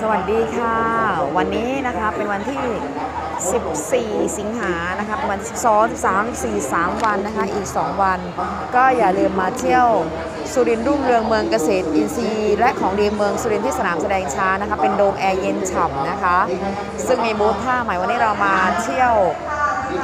สวัสดีค่ะ วันนี้นะคะเป็นวันที่ 14 สิงหานะคะเป็นวัน12 13 14 3 วันนะคะ อีก 2 วัน ก็อย่าลืมมาเที่ยวสุรินทร์รุ่งเรืองเมืองเกษตรอินทรีย์และของดีเมืองสุรินทร์ที่สนามแสดงช้างนะคะ เป็นโดมแอร์เย็นฉ่ำนะคะ ซึ่งมีบูธผ้าใหม่วันนี้เรามาเที่ยว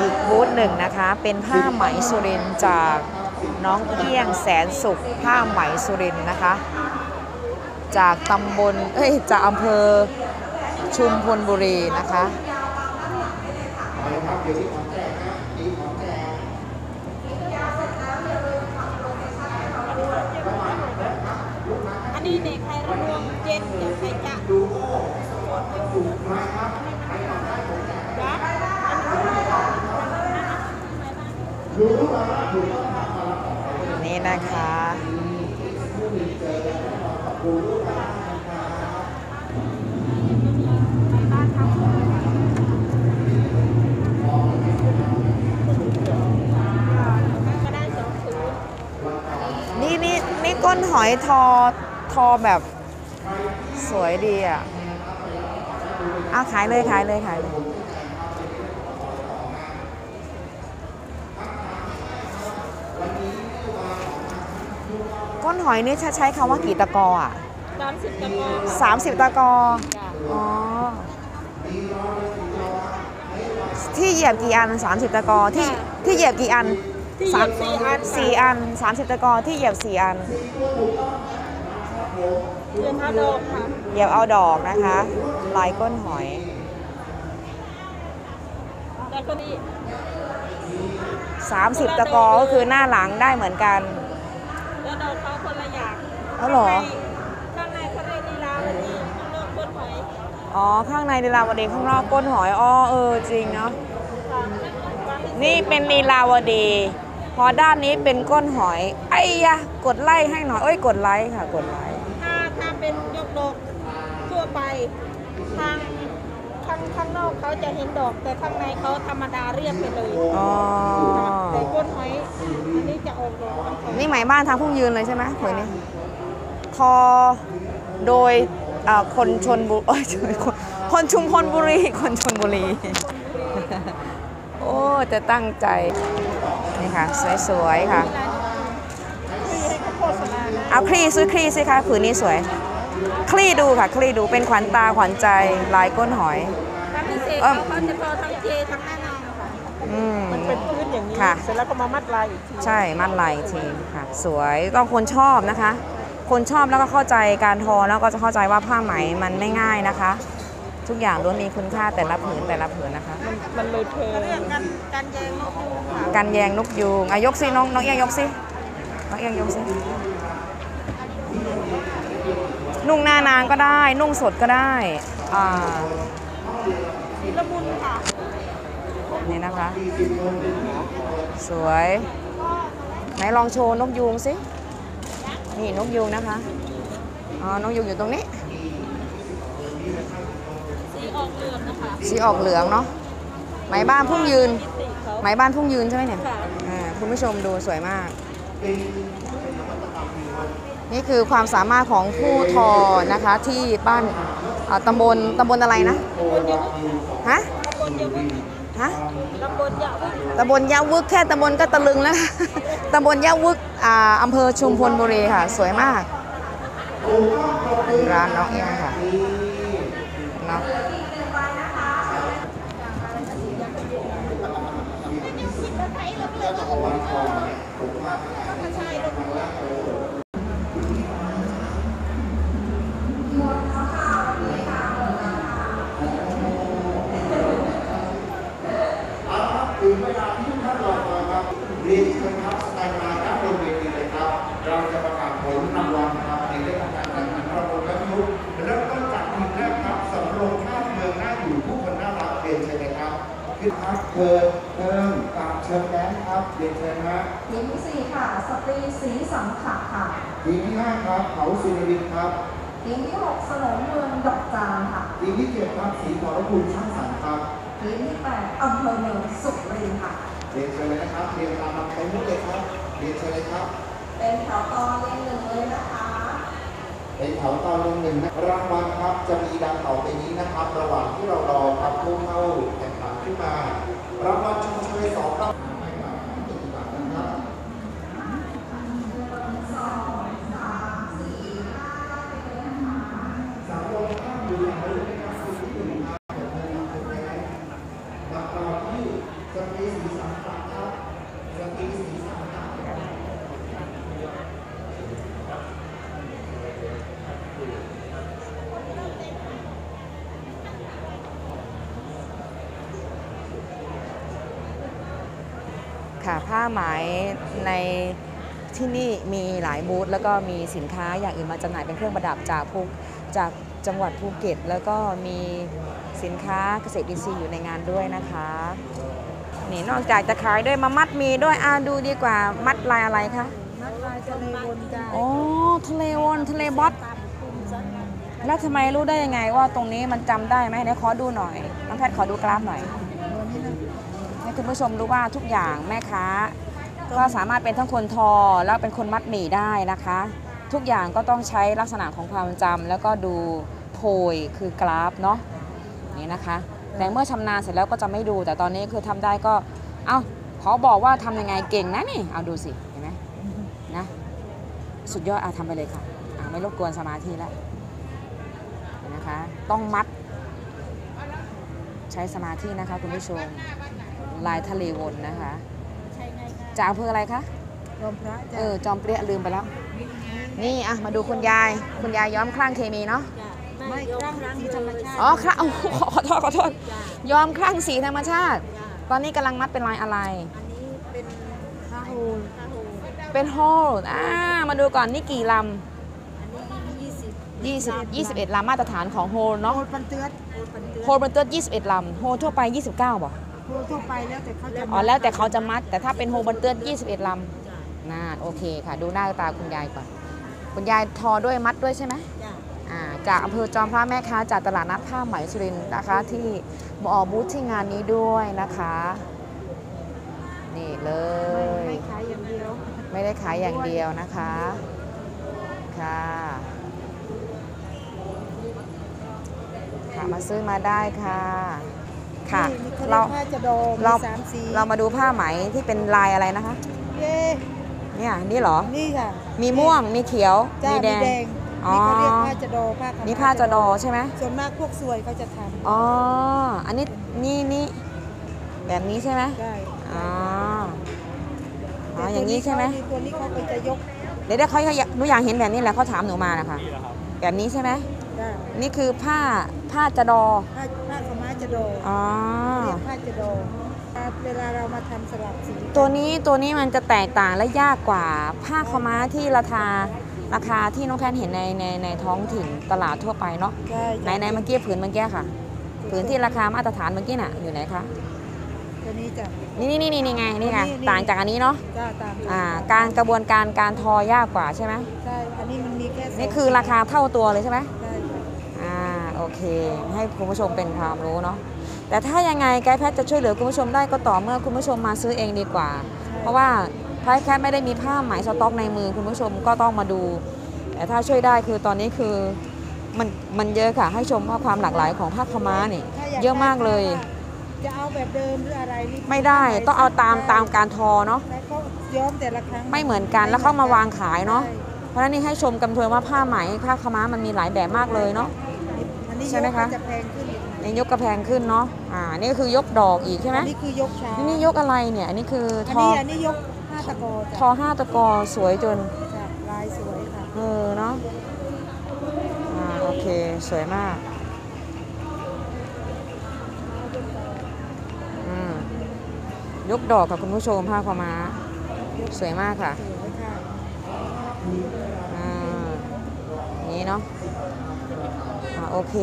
อีกบูธหนึ่งนะคะ เป็นผ้าไหมสุรินทร์จากน้องเอี้ยงแสนสุขผ้าไหมสุรินทร์นะคะ จากตำบลเอ้ยจากอำเภอชุมพลบุรีนะคะ อันนี้เด็กใครระวงเจ็ดเดี๋ยวใครจะดูจ้ะ นี่นะคะ ก็ได้สองศู นี่นี่นี่ก้นหอยทอทอแบบสวยดีอะเอาขายเลยขายเลยขายเลย ก้นหอยนี่ใช้ใช้คำว่ากี่ตะกออะสามสิบตะกร้อสามสิบตะกอจ้ะอ๋อที่เหยียบกี่อัน30ตะกอที่ที่เหยียบกี่อันที่เหยียบสี่อันสี่อัน30ตะกอที่เหยียบสี่อันเดือนห้าดอกค่ะเหยียบเอาดอกนะคะลายก้นหอยแต่คนนี้30ตะกอก็คือหน้าหลังได้เหมือนกัน แล้วดอกเขาคนละอย่างอ๋อเหรอ ข้างในข้างในเขาเรียกลีลาวันนี้ข้างนอกคนหอยอ๋อ ข้างในลีลาวดีข้างนอกก้นหอยอ๋อเออจริงเนาะค่ะนี่เป็นลีลาวดี พอด้านนี้เป็นก้นหอย ไอ้ยะ กดไล่ให้หน่อย เอ้ย กดไลค์ค่ะ กดไลค์ถ้าถ้าเป็นยกดอกทั่วไปทาง ข้างข้างนอกเขาจะเห็นดอก แต่ข้างในเขาธรรมดาเรียบไปเลยอ๋อ แต่ก้นหอยอันนี้จะออกดอกมันของนี่หมายบ้านทางพุ่งยืนเลยใช่ไหมผืนนี้ทอโดยเอ่อคนชนบุเอ้ยคนคนชุมพลบุรี คนชนบุรี โอ้จะตั้งใจ นี่ค่ะ สวย ๆ ค่ะ ที่ให้เขาโฆษณานะเอาคลี่ซื้อคลี่สิคะผืนนี้สวย คลี่ดูค่ะ คลี่ดูเป็นขวัญตาขวัญใจลายก้นหอยถ้าพิเศษเอิ่เขามเขาจะพอทั้งเจทั้งหน้านางค่ะอืม มันเป็นพื้นอย่างนี้ ค่ะ เสร็จแล้วก็มามัดลายอีกทีใช่มัดลายอีกทีค่ะ สวยต้องคนชอบนะคะ คนชอบแล้วก็เข้าใจการทอแล้วก็จะเข้าใจว่าผ้าไหมมันไม่ง่ายนะคะ ทุกอย่างล้วนมีคุณค่าแต่ละผืนแต่ละผืนนะคะ มันมันเลยเธอเรื่องกันการแยงนกยูงค่ะการแยงนกยูงอะยกสิน้องน้องเอียงยกสิน้องเอียงยกสิ นุ่งหน้านางก็ได้ นุ่งสดก็ได้อ่าศิลบุญค่ะ นี่นะคะ สวย ไหนลองโชว์นกยูงสิ นี่นกยูงนะคะ อ๋อ นกยูงอยู่ตรงนี้ สีออกเหลืองนะคะ สีออกเหลืองเนาะ ไหมบ้านพุ่งยืนมิติเขาไหมบ้านพุ่งยืนใช่ไหมเนี่ยค่ะอ่าคุณผู้ชมดูสวยมาก นี่คือความสามารถของผู้ทอนะคะที่บ้านอ่าตำบลตำบลอะไรนะคนยะฮะตำบลยะวึกฮะตำบลยะวึกตำบลยะวึกแค่ตำบลก็ตะลึงแล้วตำบลยะวึกอ่าอำเภอชุมพลบุรีค่ะ สวยมาก ร้านน้องเองค่ะเนาะ ถึงเวลาที่ทุกท่านรอคอยครับเรียนเชิญครับสแตนบายครับบนเวทีเลยครับ เราจะประกาศผลรางวัลครับในเรื่องของการแข่งขันระบบวิทยุเริ่มต้นจากทีมแรกครับสำโรงข้ามเมืองน่าอยู่ผู้คนน่ารักเรียนเชิญเลยครับ ขึ้นครับเชิญเพิ่มตามเชิญแดนครับเรียนเชิญฮะทีมที่สี่ค่ะ สตรีสีสังขะค่ะ ทีมที่ห้าครับเขาสุริวินครับทีมที่หกสนมเมืองดอกจานค่ะ ทีมที่เจ็ดครับสีขอรคุณช่างสรรค์ครับทีมที่แปดอำเภอเมืองสุรินทร์ค่ะเรียนเชิญเลยนะครับเรียนตามลำดับเลยครับเรียนเชิญเลยครับ เป็นแถวตอนเลขหนึ่งเลยนะคะเเป็นแถวตอนลงหนึ่งนะรางวัลครับจะมีดังต่อไปนี้นะครับ ระหว่างที่เรารอครับผู้เข้าแข่ง ขึ้นมา รางวัลชมเชยสองรับะครับ มาต่อที่สตรีสีสันครับสตรีสีสันครับ ค่ะผ้าไหมในที่นี่มีหลายบูธแล้วก็มีสินค้าอย่างอื่นมาจำหน่ายเป็นเครื่องประดับจากภูจากจังหวัดภูเก็ต แล้วก็มีสินค้าเกษตรอินทรีย์อยู่ในงานด้วยนะคะนี่นอกจากจะขายด้วยมามัดมีด้วยอ่าดูดีกว่ามัดลายอะไรคะมัดลายทะเลวนจ้าโอ้ทะเลวนทะเลบอสแล้วทำไมรู้ได้ยังไงว่าตรงนี้มันจำได้ไหมไหนขอดูหน่อยน้องแพทย์ขอดูกราฟหน่อย ให้คุณผู้ชมรู้ว่าทุกอย่างแม่ค้า ก็สามารถเป็นทั้งคนทอแล้วเป็นคนมัดหมี่ได้นะคะ ทุกอย่างก็ต้องใช้ลักษณะของความจำแล้วก็ดูโพยคือกราฟเนาะนี่นะคะ แต่เมื่อชำนาญเสร็จแล้วก็จะไม่ดู แต่ตอนนี้คือทำได้ก็เอ้าขอบอกว่าทำยังไงเก่งนะนี่เอาดูสิเห็นไหมนะสุดยอดอาทำไปเลยค่ะอะไม่รบกวนสมาธิแล้วนะคะ ต้องมัดใช้สมาธินะคะคุณผู้ชม ลายทะเลวนนะคะใช่ไงคะจากอำเภออะไรคะรวมพระเอจ้าอจอมเปรี้ยลืมไปแล้ว นี่อะมาดูคุณยาย คุณยายย้อมคลั่งเคมีเนาะไม่ครั้งสีธรรมชาติอ๋อคลั่งโอ้โหขอโทษขอโทษจ้าย้อมคลั่งสีธรรมชาติ จ้าตอนนี้กำลังมัดเป็นลายอะไร อันนี้เป็นผ้าโฮลผ้าโฮลเป็นโฮลอ่ามาดูก่อนนี่กี่ลอันนี้ยี่สิบำ20 21ลำมาตรฐานของโฮลเนาะโฮลปันเตือนโฮลปันเตือนโฮลเป็นเตือน21ลำโฮลทั่วไป 29บ่โฮล ทั่วไปแล้วแต่เขาจะอ๋อแล้วแต่เขาจะมัด แต่ถ้าเป็นโฮลบันเตือน21ลำจ้าน่าโอเคค่ะ ดูหน้าตาคุณยายก่อน คุณยายทอด้วยมัดด้วยใช่ไหมจ้าอ่าจากอำเภอจอมพระแม่ค้าจากตลาดนัดผ้าไหมสุรินทร์นะคะ ที่มาออกบูธที่งานนี้ด้วยนะคะ นี่เลไม่ยไม่ขายอย่างเดียวไม่ได้ขายอย่างเดียวนะคะค่ะค่ะมาซื้อมาได้ค่ะ ค่ะนี่เขาเราเรียกผ้าจะโดมเรา มีสามสีเรามาดูผ้าไหมที่เป็นลายอะไรนะคะ เย้เนี่ยนี่เหรอ นี่ค่ะมีม่วง มีเขียว จ้ามีมีแดแดง งอ๋อ นี่เขาเรียกผ้าจะโดผ้าขวนี่ผ้าจะดอใช่ไหมส่วนมากพวกสวยเขาจะทอ๋อ อันนี้นี่นี่แบบนี้ใช่ไหมำได้อ๋อ อ๋อ อย่างนี้ใช่ไหม ตัวนี้เขาก็จะยกเดี๋ยวเดี๋ยวเขาอยากหนูอยากเห็นแบบนี้แหละเขาถามหนูมานะคะ แบบนี้ใช่ไหม ได้นี่คือผ้าผ้าจะดอผ้า โดอ๋อเรียกผ้าจะโดเวลาเรามาทำสลับสีตัวนี้ตัวนี้มันจะแตกต่างและยากกว่าผ้าขาวม้าที่ราคาราคาที่น้องแพนเห็นในในในท้องถิ่นตลาดทั่วไปเนาะใช่ไหนไหนเมื่อกี้ผืนเมื่อกี้ค่ะ ผืนที่ราคามาตรฐานเมื่อกี้น่ะอยู่ไหนคะตัวนี้จะนี่นี่นี่นี่ไงนี่ไงนี่นี่ต่างจากอันนี้เนาะจ้าตามอ่าการกระบวนการการทอยากกว่าใช่ไหมใช่อันนี้มันมีแค่สงนี่คือราคาเท่าตัวเลยใช่ไหมใช่ค่ะอ่า โอเค ให้คุณผู้ชมเป็นความรู้เนาะแต่ถ้ายังไงไกด์แพทย์จะช่วยเหลือคุณผู้ชมได้ก็ต่อเมื่อคุณผู้ชมมาซื้อเองดีกว่า เพราะว่าไกด์แพทย์ไม่ได้มีผ้าไหมสต็อกในมือคุณผู้ชมก็ต้องมาดู แต่ถ้าช่วยได้คือตอนนี้คือมันมันเยอะค่ะให้ชมว่าความหลากหลายของผ้าขาวม้านี่ถ้าอยากเยอะมากเลย จะเอาแบบเดิมหรืออะไรนี่ไม่ได้ต้องเอาตามตามการทอเนาะแล้วเขาย้อมแต่ละครั้งไม่เหมือนกันแล้วเข้ามาวางขายเนาะใช่เพราะฉะนั้นนี่ให้ชมกันเพื่อว่าผ้าไหมผ้าขาวม้ามันมีหลายแบบมากเลยเนาะอันนี้ ใช่ไหมคะยกก็จะแพงขึ้นอีกนี่ยกกระแพงขึ้นเนาะอ่านี่ก็คือยกดอกอีกใช่ไหมอันนี้คือยกช้านี่ยกอะไรเนี่ยอันนี้คืออันทอนี้อันนี้ยกห้าตะกอทจ้ะอห้าตะกอสวยจน จ้ะลายสวยค่ะเออเนาะอ่าโอเค สวยมากอืมยกดอกกับคุณผู้ชมผ้าขาวม้า สวยมากค่ะสวยค่ะ อ่าอย่างนี้เนาะ อ่าโอเค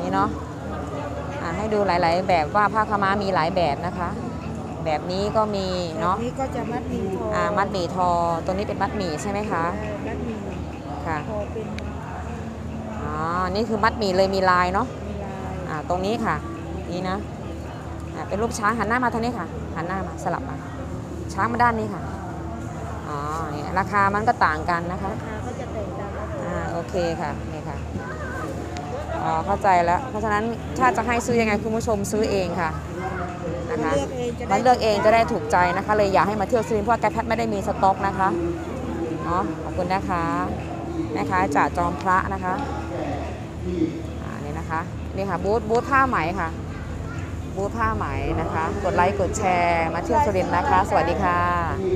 นี่เนาะอ่าให้ดูหลาย ๆ แบบว่าผ้าขาวม้ามีหลายแบบนะคะ แบบนี้ก็มีแบบเนาะ นี้ก็จะมัดหมีทออ่า มัดหมี่ทอ ตัวนี้เป็นมัดหมี่ใช่ไหมคะเออมัดหมีค่ะ ทอเป็นอ๋อ นี่คือมัดหมี่เลยมีลายเนาะ มีลายอ่า ตรงนี้ค่ะ นี่นะ อ่า เป็นรูปช้างหันหน้ามาทางนี้ค่ะ หันหน้ามาสลับมา ช้างมาด้านนี้ค่ะ อ๋อ นี่ราคามันก็ต่างกันนะคะ ราคาก็ เคค่ะนี่ค่ะอ๋อเข้าใจแล้ว เพราะฉะนั้นถ้าจะให้ซื้อยังไงคุณผู้ชมซื้อเองค่ะนะคะเลือกเองจะได้มันเลือกเองจะได้ถูกใจนะคะ เลยอยากให้มาเที่ยวสุรินทร์เพราะว่าแกแพทไม่ได้มีสต็อกนะคะเนาะขอบคุณนะคะแม่ค้าจ่าจอมพระนะคะอ่านี่นะคะนี่ค่ะบูธบูธผ้าไหมค่ะบูธผ้าไหมนะคะ กดไลค์กดแชร์มาเที่ยวสุรินทร์นะคะ สวัสดีค่ะ